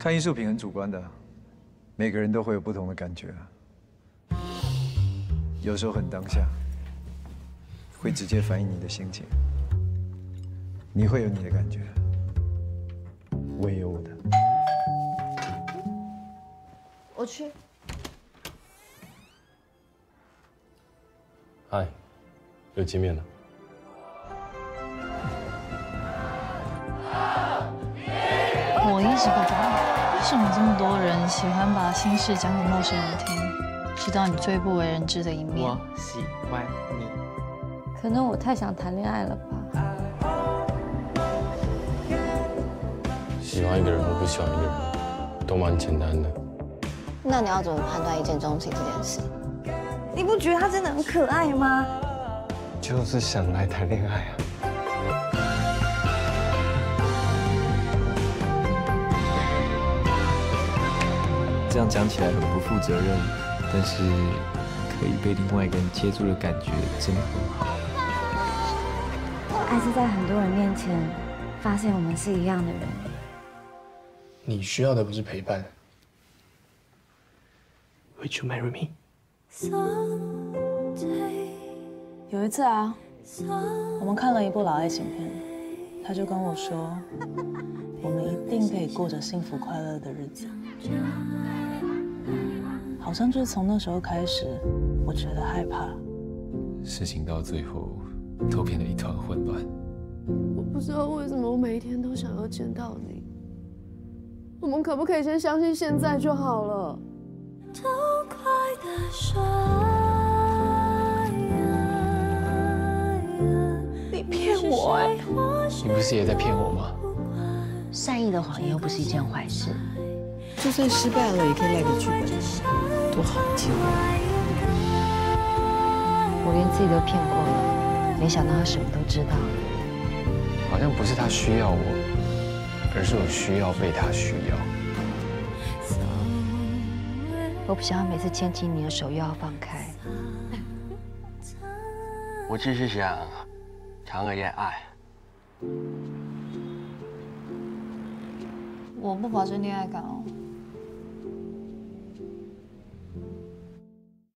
看艺术品很主观的，每个人都会有不同的感觉。有时候很当下，会直接反映你的心情。你会有你的感觉，我也有我的。我去。嗨，又见面了。我一直不懂，为什么这么多人喜欢把心事讲给陌生人听，知道你最不为人知的一面。我喜欢你。可能我太想谈恋爱了吧。喜欢一个人和不喜欢一个人，都蛮简单的。那你要怎么判断一见钟情这件事？你不觉得他真的很可爱吗？就是想来谈恋爱啊。这样讲起来很不负责任，但是可以被另外一个人接住的感觉真的很好。爱是在很多人面前发现我们是一样的人。你需要的不是陪伴。Would you marry me？有一次啊，我们看了一部老爱情片，他就跟我说，我们一定可以过着幸福快乐的日子。好像就是从那时候开始，我觉得害怕。事情到最后都变得一团混乱。我不知道为什么我每一天都想要见到你。我们可不可以先相信现在就好了？你骗我哎！你不是也在骗我吗？善意的谎言又不是一件坏事。就算失败了，也可以赖给剧本，多好的机会！我连自己都骗过了，没想到他什么都知道。好像不是他需要我，而是我需要被他需要。我不想要每次牵起你的手又要放开。我只是想谈个恋爱。我不保证恋爱感哦。